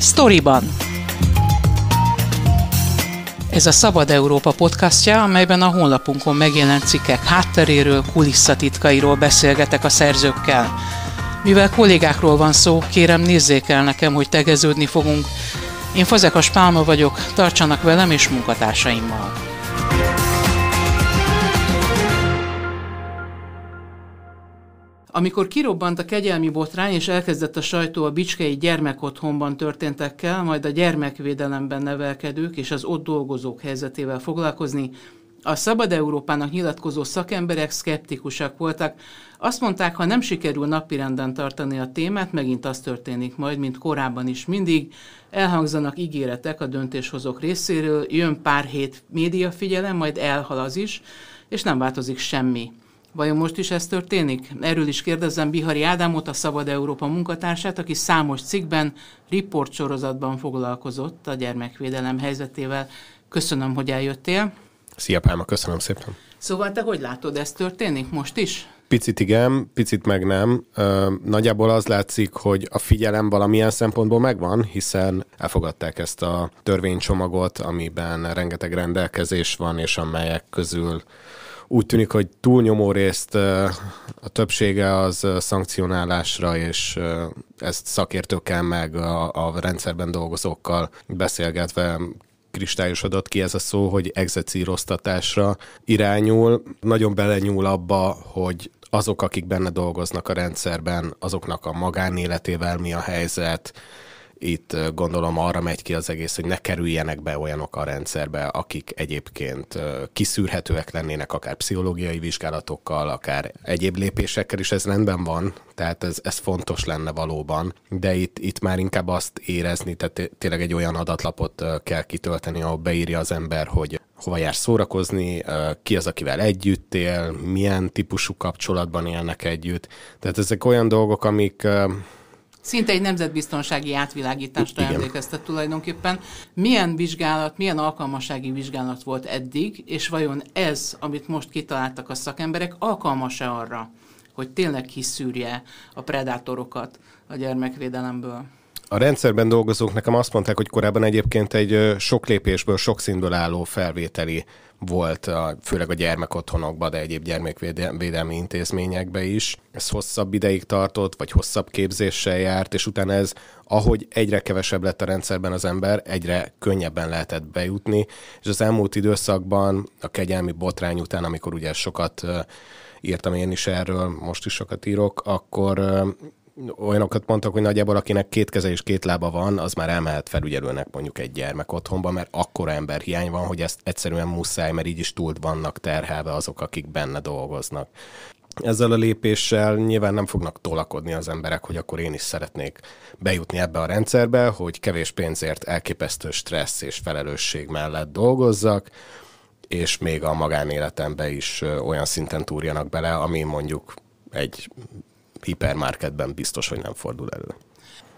Storyban. Ez a Szabad Európa podcastja, amelyben a honlapunkon megjelent cikkek hátteréről, kulisszatitkairól beszélgetek a szerzőkkel. Mivel kollégákról van szó, kérem nézzék el nekem, hogy tegeződni fogunk. Én Fazekas Pálma vagyok, tartsanak velem és munkatársaimmal. Amikor kirobbant a kegyelmi botrány, és elkezdett a sajtó a Bicskei gyermekotthonban történtekkel, majd a gyermekvédelemben nevelkedők és az ott dolgozók helyzetével foglalkozni, a Szabad Európának nyilatkozó szakemberek szkeptikusak voltak. Azt mondták, ha nem sikerül napirenden tartani a témát, megint az történik majd, mint korábban is mindig. Elhangzanak ígéretek a döntéshozók részéről, jön pár hét médiafigyelem, majd elhal az is, és nem változik semmi. Vajon most is ez történik? Erről is kérdezem Bihari Ádámot, a Szabad Európa munkatársát, aki számos cikkben, riportsorozatban foglalkozott a gyermekvédelem helyzetével. Köszönöm, hogy eljöttél. Szia Pálma, köszönöm szépen. Szóval te hogy látod, ez történik most is? Picit igen, picit meg nem. Nagyjából az látszik, hogy a figyelem valamilyen szempontból megvan, hiszen elfogadták ezt a törvénycsomagot, amiben rengeteg rendelkezés van, és amelyek közül úgy tűnik, hogy túlnyomó részt a többsége az szankcionálásra, és ezt szakértőkkel meg a, a rendszerben dolgozókkal beszélgetve kristályosodott ki ez a szó, hogy execíroztatásra irányul. Nagyon belenyúl abba, hogy azok, akik benne dolgoznak a rendszerben, azoknak a magánéletével mi a helyzet, itt gondolom arra megy ki az egész, hogy ne kerüljenek be olyanok a rendszerbe, akik egyébként kiszűrhetőek lennének, akár pszichológiai vizsgálatokkal, akár egyéb lépésekkel is, ez rendben van, tehát ez, ez fontos lenne valóban, de itt, itt már inkább azt érezni, tehát tényleg egy olyan adatlapot kell kitölteni, ahol beírja az ember, hogy hova jár szórakozni, ki az, akivel együtt él, milyen típusú kapcsolatban élnek együtt. Tehát ezek olyan dolgok, amik Szinte egy nemzetbiztonsági átvilágításra Igen. emlékeztet tulajdonképpen. Milyen vizsgálat, milyen alkalmasági vizsgálat volt eddig, és vajon ez, amit most kitaláltak a szakemberek, alkalmas-e arra, hogy tényleg kiszűrje a predátorokat a gyermekvédelemből? A rendszerben dolgozók nekem azt mondták, hogy korábban egyébként egy sok lépésből, sok színből álló felvételi volt, a, főleg a gyermekotthonokban, de egyéb gyermekvédelmi intézményekben is. Ez hosszabb ideig tartott, vagy hosszabb képzéssel járt, és utána ez, ahogy egyre kevesebb lett a rendszerben az ember, egyre könnyebben lehetett bejutni, és az elmúlt időszakban a kegyelmi botrány után, amikor ugye sokat írtam én is erről, most is sokat írok, akkor olyanokat mondtak, hogy nagyjából akinek két keze és két lába van, az már elmehet felügyelőnek mondjuk egy gyermek otthonba, mert akkora emberhiány van, hogy ezt egyszerűen muszáj, mert így is túl vannak terhelve azok, akik benne dolgoznak. Ezzel a lépéssel nyilván nem fognak tolakodni az emberek, hogy akkor én is szeretnék bejutni ebbe a rendszerbe, hogy kevés pénzért elképesztő stressz és felelősség mellett dolgozzak, és még a magánéletembe is olyan szinten túrjanak bele, ami mondjuk egy hipermarketben biztos, hogy nem fordul elő.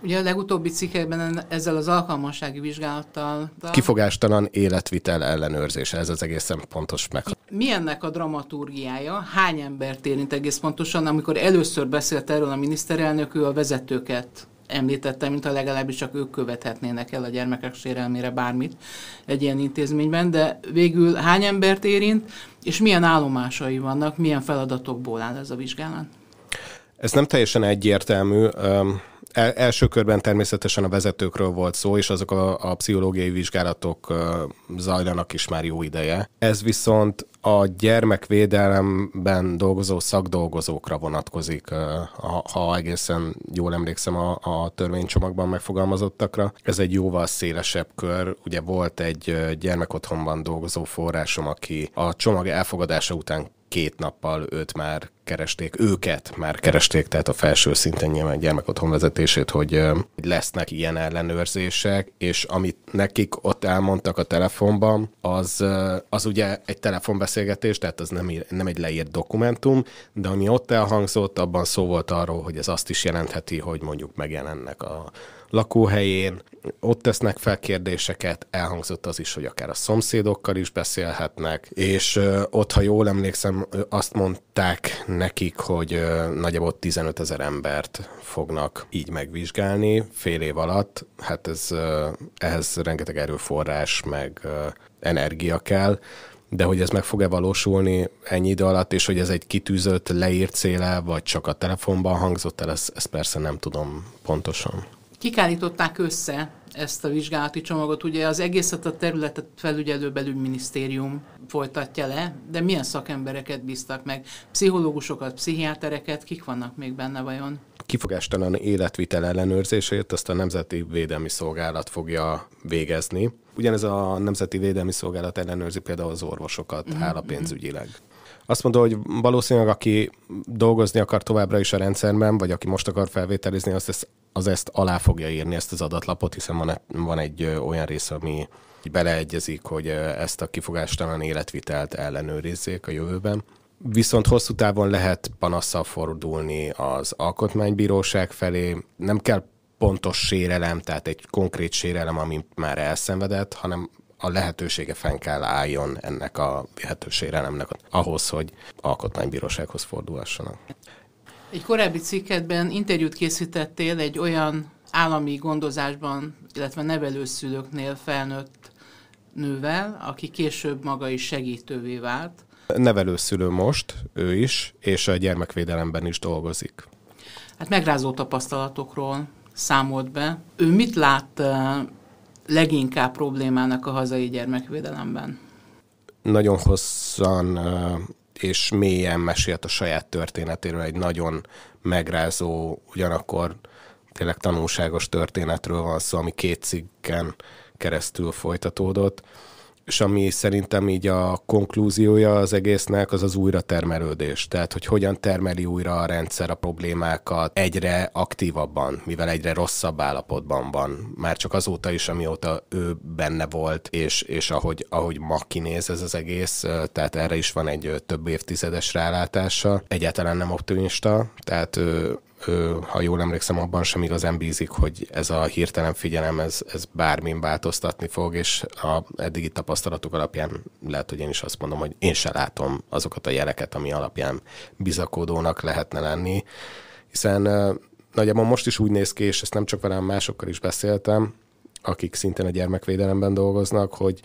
Ugye a legutóbbi cikkekben ezzel az alkalmassági vizsgálattal... Kifogástalan életvitel ellenőrzése, ez az egészen pontos meg. Mi ennek a dramaturgiája? Hány embert érint egész pontosan? Amikor először beszélt erről a miniszterelnök, ő a vezetőket említette, mint a legalábbis csak ők követhetnének el a gyermekek sérelmére bármit egy ilyen intézményben, de végül hány embert érint, és milyen állomásai vannak, milyen feladatokból áll ez a vizsgálat? Ez nem teljesen egyértelmű. El, első körben természetesen a vezetőkről volt szó, és azok a, a pszichológiai vizsgálatok zajlanak is már jó ideje. Ez viszont a gyermekvédelemben dolgozó szakdolgozókra vonatkozik, ha, ha egészen jól emlékszem a, a törvénycsomagban megfogalmazottakra. Ez egy jóval szélesebb kör. Ugye volt egy gyermekotthonban dolgozó forrásom, aki a csomag elfogadása után két nappal őt már keresték, őket már keresték, tehát a felső szinten nyilván gyermekotthon vezetését, hogy lesznek ilyen ellenőrzések, és amit nekik ott elmondtak a telefonban, az, az ugye egy telefonbeszélgetés, tehát az nem, nem egy leírt dokumentum, de ami ott elhangzott, abban szó volt arról, hogy ez azt is jelentheti, hogy mondjuk megjelennek a lakóhelyén, ott tesznek fel kérdéseket, elhangzott az is, hogy akár a szomszédokkal is beszélhetnek, és ott, ha jól emlékszem, azt mondták nekik, hogy nagyjából 15 ezer embert fognak így megvizsgálni fél év alatt. Hát ez, ehhez rengeteg erőforrás, meg energia kell, de hogy ez meg fog-e valósulni ennyi idő alatt, és hogy ez egy kitűzött, leírt céle, vagy csak a telefonban hangzott el, ezt, ezt persze nem tudom pontosan. Kik állították össze ezt a vizsgálati csomagot? Ugye az egészet a területet felügyelő belügyminisztérium folytatja le, de milyen szakembereket bíztak meg? Pszichológusokat, pszichiátereket, kik vannak még benne vajon? Kifogástalan életvitel ellenőrzését azt a Nemzeti Védelmi Szolgálat fogja végezni. Ugyanez a Nemzeti Védelmi Szolgálat ellenőrzi például az orvosokat mm-hmm. állapénzügyileg. Azt mondta, hogy valószínűleg aki dolgozni akar továbbra is a rendszerben, vagy aki most akar felvételizni, azt ezt, az ezt alá fogja írni, ezt az adatlapot, hiszen van, van egy olyan rész, ami beleegyezik, hogy ezt a kifogástalan életvitelt ellenőrizzék a jövőben. Viszont hosszú távon lehet panasszal fordulni az alkotmánybíróság felé. Nem kell pontos sérelem, tehát egy konkrét sérelem, ami már elszenvedett, hanem a lehetősége fenn kell álljon ennek a lehetőségelemnek ahhoz, hogy alkotmánybírósághoz fordulhassanak. Egy korábbi cikketben interjút készítettél egy olyan állami gondozásban, illetve nevelőszülőknél felnőtt nővel, aki később maga is segítővé vált. Nevelőszülő most, ő is, és a gyermekvédelemben is dolgozik. Hát megrázó tapasztalatokról számolt be. Ő mit lát eh, leginkább problémának a hazai gyermekvédelemben? Nagyon hosszan eh, és mélyen mesélt a saját történetéről, egy nagyon megrázó, ugyanakkor tényleg tanulságos történetről van szó, ami két cikken keresztül folytatódott és ami szerintem így a konklúziója az egésznek, az az újratermelődés. Tehát, hogy hogyan termeli újra a rendszer a problémákat egyre aktívabban, mivel egyre rosszabb állapotban van. Már csak azóta is, amióta ő benne volt, és, és ahogy, ahogy ma kinéz ez az egész, tehát erre is van egy több évtizedes rálátása. Egyáltalán nem optimista, tehát ha jól emlékszem, abban sem igazán bízik, hogy ez a hirtelen figyelem, ez, ez bármin változtatni fog, és a eddigi tapasztalatok alapján lehet, hogy én is azt mondom, hogy én se látom azokat a jeleket, ami alapján bizakodónak lehetne lenni, hiszen nagyjából most is úgy néz ki, és ezt nem csak velem, másokkal is beszéltem, akik szintén a gyermekvédelemben dolgoznak, hogy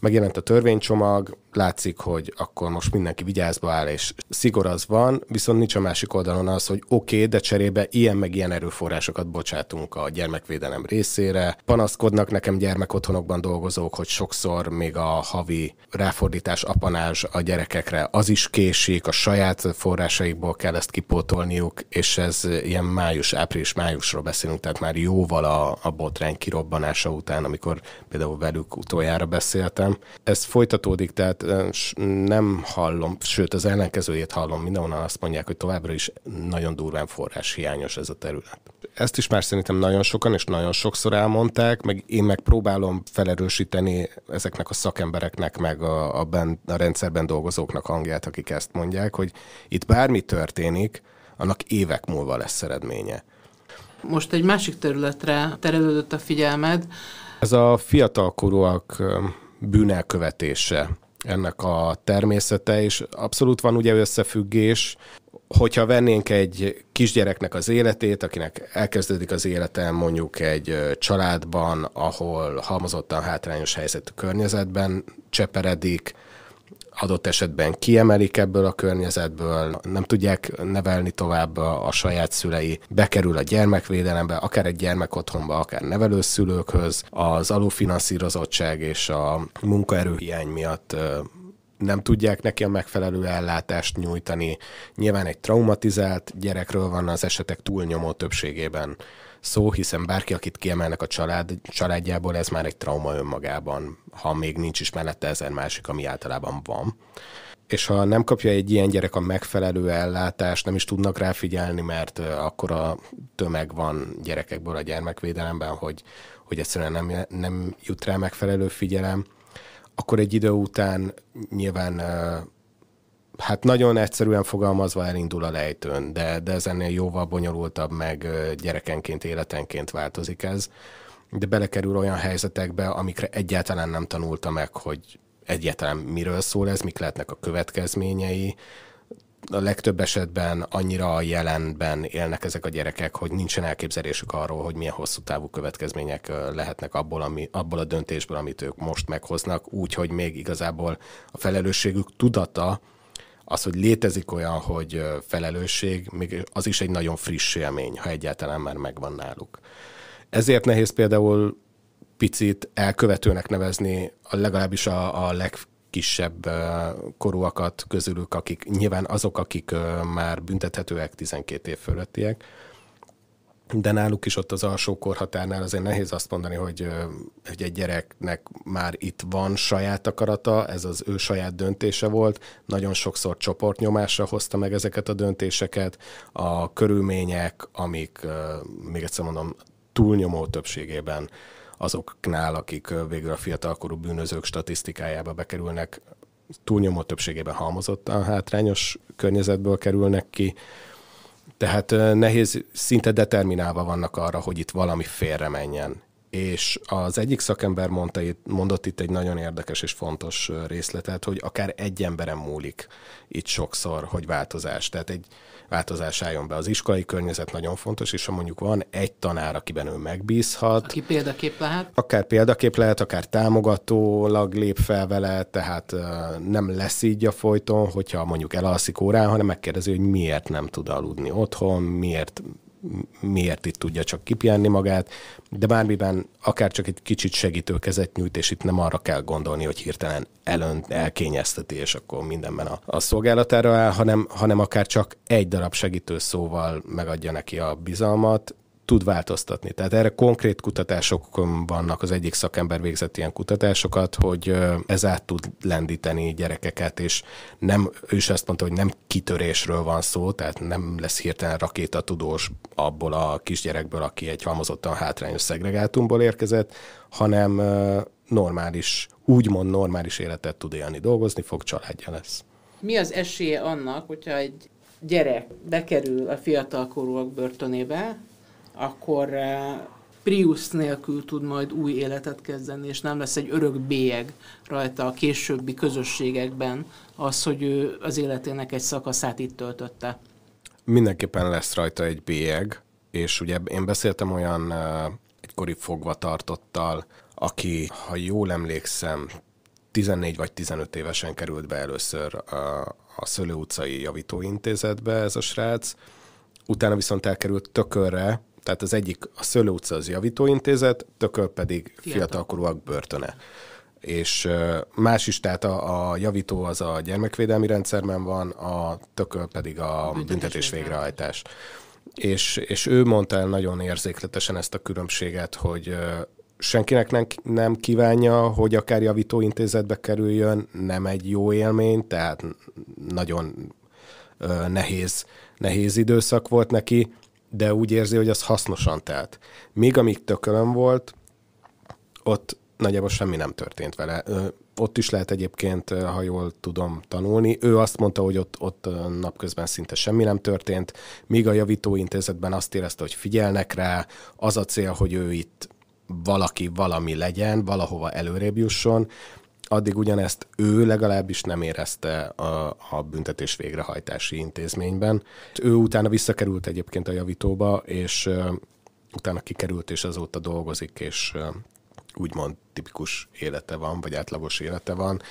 megjelent a törvénycsomag, látszik, hogy akkor most mindenki vigyázba áll, és szigor az van, viszont nincs a másik oldalon az, hogy oké, okay, de cserébe ilyen meg ilyen erőforrásokat bocsátunk a gyermekvédelem részére. Panaszkodnak nekem gyermekotthonokban dolgozók, hogy sokszor még a havi ráfordítás, apanázs a gyerekekre az is késik, a saját forrásaikból kell ezt kipótolniuk, és ez ilyen május, április-májusról beszélünk, tehát már jóval a, a botrány kirobbanása után, amikor például velük utoljára beszéltem. Ez folytatódik, tehát nem hallom, sőt az ellenkezőjét hallom, mindenhonnan azt mondják, hogy továbbra is nagyon durván forrás hiányos ez a terület. Ezt is már szerintem nagyon sokan és nagyon sokszor elmondták, meg én meg próbálom felerősíteni ezeknek a szakembereknek, meg a, a, ben, a rendszerben dolgozóknak hangját, akik ezt mondják, hogy itt bármi történik, annak évek múlva lesz eredménye. Most egy másik területre terelődött a figyelmed. Ez a fiatalkorúak bűnelkövetése ennek a természete, és abszolút van ugye összefüggés, hogyha vennénk egy kisgyereknek az életét, akinek elkezdődik az élete mondjuk egy családban, ahol halmozottan hátrányos helyzetű környezetben cseperedik, adott esetben kiemelik ebből a környezetből, nem tudják nevelni tovább a, saját szülei, bekerül a gyermekvédelembe, akár egy gyermekotthonba, akár nevelőszülőkhöz, az alulfinanszírozottság és a munkaerőhiány miatt nem tudják neki a megfelelő ellátást nyújtani. Nyilván egy traumatizált gyerekről van az esetek túlnyomó többségében szó, hiszen bárki, akit kiemelnek a család, családjából, ez már egy trauma önmagában, ha még nincs is mellette ezer másik, ami általában van. És ha nem kapja egy ilyen gyerek a megfelelő ellátást, nem is tudnak rá figyelni, mert akkor a tömeg van gyerekekből a gyermekvédelemben, hogy, hogy egyszerűen nem, nem jut rá megfelelő figyelem, akkor egy idő után nyilván hát nagyon egyszerűen fogalmazva elindul a lejtőn, de, de ez ennél jóval bonyolultabb, meg gyerekenként, életenként változik ez. De belekerül olyan helyzetekbe, amikre egyáltalán nem tanulta meg, hogy egyáltalán miről szól ez, mik lehetnek a következményei. a legtöbb esetben annyira a jelenben élnek ezek a gyerekek, hogy nincsen elképzelésük arról, hogy milyen hosszú távú következmények lehetnek abból, ami, abból a döntésből, amit ők most meghoznak, úgyhogy még igazából a felelősségük tudata, az, hogy létezik olyan, hogy felelősség, még az is egy nagyon friss élmény, ha egyáltalán már megvan náluk. Ezért nehéz például picit elkövetőnek nevezni a legalábbis a, a legkisebb korúakat közülük, akik nyilván azok, akik már büntethetőek 12 év fölöttiek, de náluk is ott az alsó korhatárnál azért nehéz azt mondani, hogy, hogy egy gyereknek már itt van saját akarata, ez az ő saját döntése volt, nagyon sokszor csoportnyomásra hozta meg ezeket a döntéseket, a körülmények, amik, még egyszer mondom, túlnyomó többségében azoknál, akik végül a fiatalkorú bűnözők statisztikájába bekerülnek, túlnyomó többségében halmozottan hátrányos környezetből kerülnek ki, tehát nehéz, szinte determinálva vannak arra, hogy itt valami félre menjen. És az egyik szakember mondta, mondott itt egy nagyon érdekes és fontos részletet, hogy akár egy emberen múlik itt sokszor, hogy változás. Tehát egy, változás álljon be. Az iskolai környezet nagyon fontos, és ha mondjuk van egy tanár, akiben ő megbízhat. Aki példakép lehet. Akár példakép lehet, akár támogatólag lép fel vele, tehát nem lesz így a folyton, hogyha mondjuk elalszik órán, hanem megkérdezi, hogy miért nem tud aludni otthon, miért miért itt tudja csak kipihenni magát, de bármiben akár csak egy kicsit segítő kezet nyújt, és itt nem arra kell gondolni, hogy hirtelen elönt, elkényezteti, és akkor mindenben a, a szolgálatára áll, hanem, hanem akár csak egy darab segítő szóval megadja neki a bizalmat, tud változtatni. Tehát erre konkrét kutatások vannak, az egyik szakember végzett ilyen kutatásokat, hogy ez át tud lendíteni gyerekeket, és nem, ő is azt mondta, hogy nem kitörésről van szó, tehát nem lesz hirtelen rakétatudós abból a kisgyerekből, aki egy halmozottan hátrányos szegregátumból érkezett, hanem normális, úgymond normális életet tud élni, dolgozni fog, családja lesz. Mi az esélye annak, hogyha egy gyerek bekerül a fiatalkorúak börtönébe, akkor eh, Prius nélkül tud majd új életet kezdeni, és nem lesz egy örök bélyeg rajta a későbbi közösségekben az, hogy ő az életének egy szakaszát itt töltötte. Mindenképpen lesz rajta egy bélyeg, és ugye én beszéltem olyan uh, egykori fogvatartottal, aki, ha jól emlékszem, 14 vagy 15 évesen került be először a, a Szőlő utcai javítóintézetbe ez a srác, utána viszont elkerült tökörre, tehát az egyik a Szőlő utca az javítóintézet, tököl pedig fiatalkorúak börtöne. És más is, tehát a, a javító az a gyermekvédelmi rendszerben van, a tököl pedig a büntetés, büntetés végrehajtás. És, és ő mondta el nagyon érzékletesen ezt a különbséget, hogy senkinek nem, nem kívánja, hogy akár javítóintézetbe kerüljön, nem egy jó élmény, tehát nagyon nehéz, nehéz időszak volt neki, de úgy érzi, hogy az hasznosan telt. Még amíg tökölön volt, ott nagyjából semmi nem történt vele. Ott is lehet egyébként, ha jól tudom tanulni. Ő azt mondta, hogy ott, ott napközben szinte semmi nem történt, míg a javítóintézetben azt érezte, hogy figyelnek rá, az a cél, hogy ő itt valaki, valami legyen, valahova előrébb jusson, addig ugyanezt ő legalábbis nem érezte a, a büntetés végrehajtási intézményben. Ő utána visszakerült egyébként a javítóba, és uh, utána kikerült, és azóta dolgozik, és uh, úgymond tipikus élete van, vagy átlagos élete van.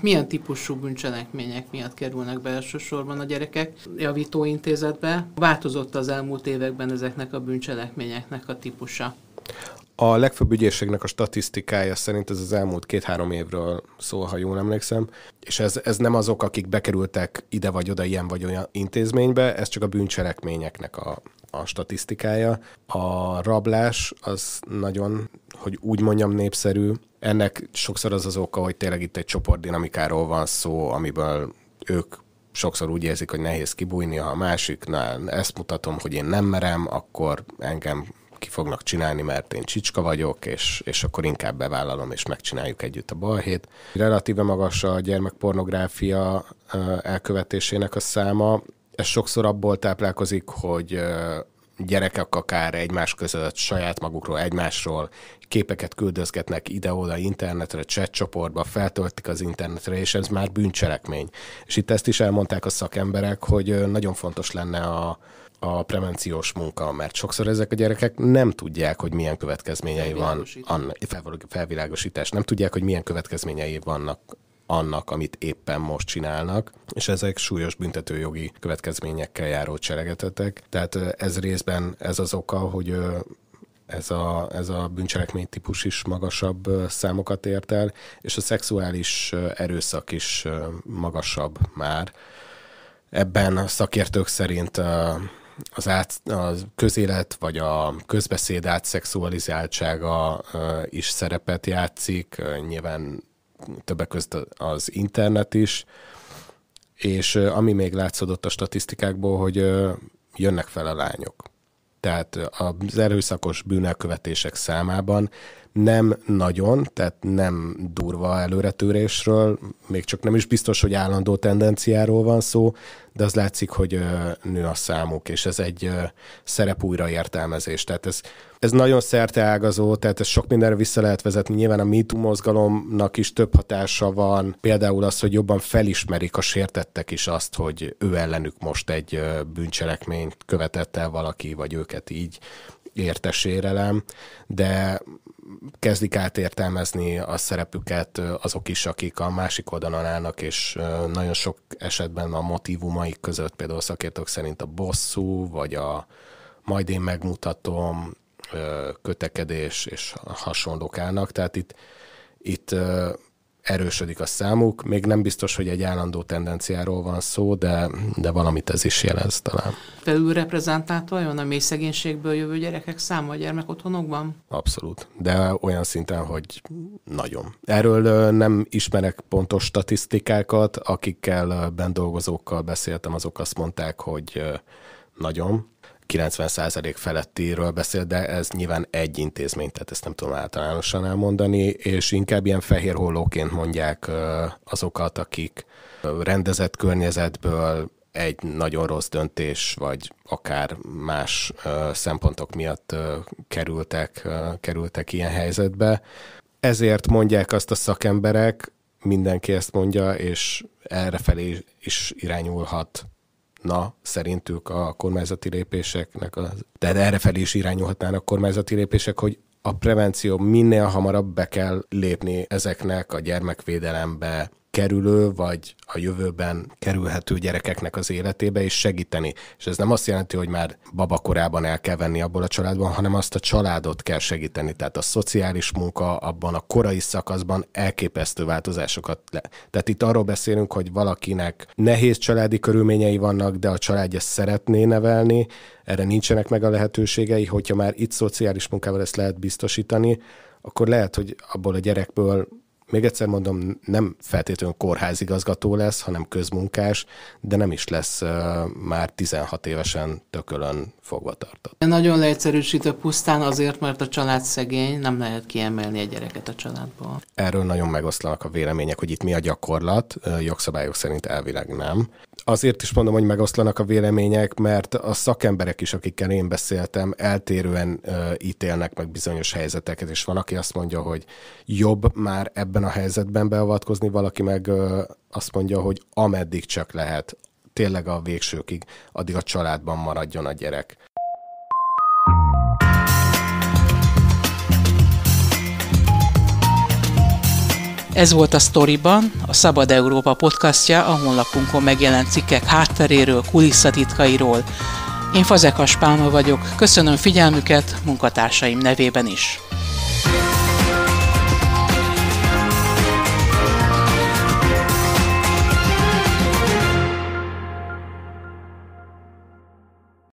Milyen típusú bűncselekmények miatt kerülnek be elsősorban a gyerekek javítóintézetbe? Változott az elmúlt években ezeknek a bűncselekményeknek a típusa? A legfőbb ügyészségnek a statisztikája szerint ez az elmúlt két-három évről szól, ha jól emlékszem, és ez, ez nem azok, akik bekerültek ide vagy oda ilyen vagy olyan intézménybe, ez csak a bűncselekményeknek a, a statisztikája. A rablás az nagyon, hogy úgy mondjam, népszerű. Ennek sokszor az az oka, hogy tényleg itt egy csoportdinamikáról van szó, amiből ők sokszor úgy érzik, hogy nehéz kibújni, ha a másiknál ezt mutatom, hogy én nem merem, akkor engem ki fognak csinálni, mert én csicska vagyok, és, és akkor inkább bevállalom, és megcsináljuk együtt a balhét. Relatíve magas a gyermekpornográfia elkövetésének a száma. Ez sokszor abból táplálkozik, hogy gyerekek akár egymás között, saját magukról, egymásról képeket küldözgetnek ide-oda internetre, chat csoportba, feltöltik az internetre, és ez már bűncselekmény. És itt ezt is elmondták a szakemberek, hogy nagyon fontos lenne a, a prevenciós munka, mert sokszor ezek a gyerekek nem tudják, hogy milyen következményei van, annak, felvilágosítás, nem tudják, hogy milyen következményei vannak annak, amit éppen most csinálnak, és ezek súlyos büntetőjogi következményekkel járó cselekedetek. Tehát ez részben ez az oka, hogy ez a, ez a bűncselekmény típus is magasabb számokat ért el, és a szexuális erőszak is magasabb már. Ebben a szakértők szerint az, át, a közélet vagy a közbeszéd átszexualizáltsága is szerepet játszik, nyilván többek között az internet is, és ami még látszódott a statisztikákból, hogy jönnek fel a lányok. Tehát az erőszakos bűnelkövetések számában nem nagyon, tehát nem durva előretörésről, még csak nem is biztos, hogy állandó tendenciáról van szó, de az látszik, hogy nő a számuk, és ez egy szerep újraértelmezés. Tehát ez, ez nagyon szerteágazó, tehát ez sok mindenre vissza lehet vezetni. Nyilván a MeToo mozgalomnak is több hatása van, például az, hogy jobban felismerik a sértettek is azt, hogy ő ellenük most egy bűncselekményt követett el valaki, vagy őket így érte sérelem, de kezdik átértelmezni a szerepüket azok is, akik a másik oldalon állnak, és nagyon sok esetben a motivumaik között például szakértők szerint a bosszú, vagy a majd én megmutatom, kötekedés és hasonlók állnak. Tehát itt, itt erősödik a számuk. Még nem biztos, hogy egy állandó tendenciáról van szó, de, de valamit ez is jelez talán. Felülreprezentált vajon a mély szegénységből jövő gyerekek száma a gyermekotthonokban? Abszolút, de olyan szinten, hogy nagyon. Erről nem ismerek pontos statisztikákat, akikkel bendolgozókkal beszéltem, azok azt mondták, hogy nagyon 90% felettiről beszél, de ez nyilván egy intézmény, tehát ezt nem tudom általánosan elmondani, és inkább ilyen fehér hollóként mondják azokat, akik rendezett környezetből egy nagyon rossz döntés, vagy akár más szempontok miatt kerültek, kerültek ilyen helyzetbe. Ezért mondják azt a szakemberek, mindenki ezt mondja, és errefelé is irányulhat na szerintük a kormányzati lépéseknek, de erre felé is irányulhatnának kormányzati lépések, hogy a prevenció minél hamarabb be kell lépni ezeknek a gyermekvédelembe, kerülő, vagy a jövőben kerülhető gyerekeknek az életébe, és segíteni. És ez nem azt jelenti, hogy már babakorában el kell venni abból a családban, hanem azt a családot kell segíteni. Tehát a szociális munka abban a korai szakaszban elképesztő változásokat le. Tehát itt arról beszélünk, hogy valakinek nehéz családi körülményei vannak, de a családja szeretné nevelni, erre nincsenek meg a lehetőségei, hogyha már itt szociális munkával ezt lehet biztosítani, akkor lehet, hogy abból a gyerekből még egyszer mondom, nem feltétlenül kórházigazgató lesz, hanem közmunkás, de nem is lesz uh, már 16 évesen tökölön fogva tartott. Nagyon leegyszerűsítő pusztán azért, mert a család szegény, nem lehet kiemelni egy gyereket a családból. Erről nagyon megoszlanak a vélemények, hogy itt mi a gyakorlat, jogszabályok szerint elvileg nem. Azért is mondom, hogy megoszlanak a vélemények, mert a szakemberek is, akikkel én beszéltem, eltérően ítélnek meg bizonyos helyzeteket, és van, aki azt mondja, hogy jobb már ebben a helyzetben beavatkozni, valaki meg azt mondja, hogy ameddig csak lehet, tényleg a végsőkig, addig a családban maradjon a gyerek. Ez volt a Storyban, a Szabad Európa podcastja, a honlapunkon megjelent cikkek hátteréről, kulisszatitkairól. Én Fazekas Pálma vagyok, köszönöm figyelmüket munkatársaim nevében is.